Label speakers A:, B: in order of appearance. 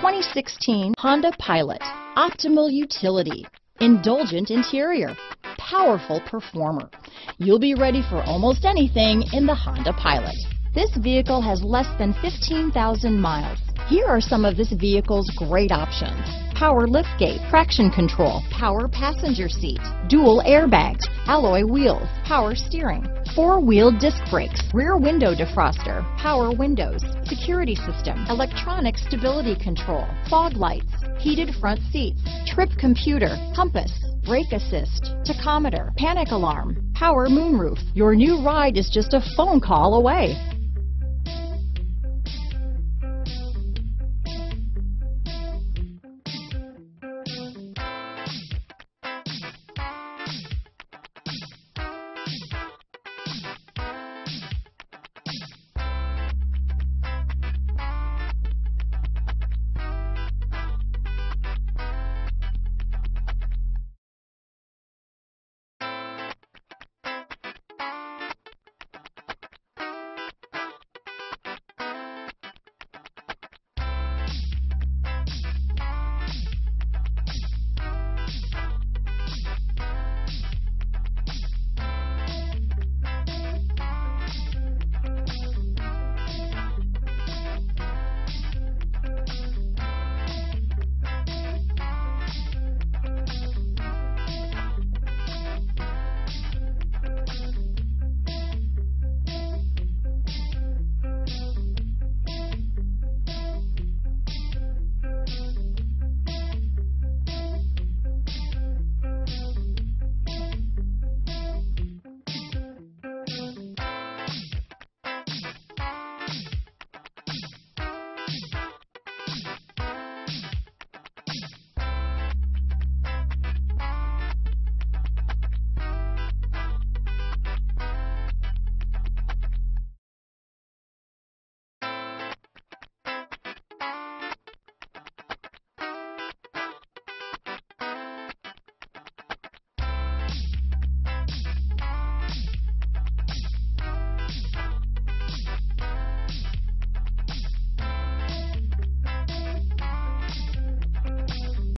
A: 2016 Honda Pilot. Optimal utility, indulgent interior, powerful performer. You'll be ready for almost anything in the Honda Pilot. This vehicle has less than 15,000 miles. Here are some of this vehicle's great options. Power liftgate, traction control, power passenger seat, dual airbags, alloy wheels, power steering, four-wheel disc brakes, rear window defroster, power windows, security system, electronic stability control, fog lights, heated front seats, trip computer, compass, brake assist, tachometer, panic alarm, power moonroof. Your new ride is just a phone call away.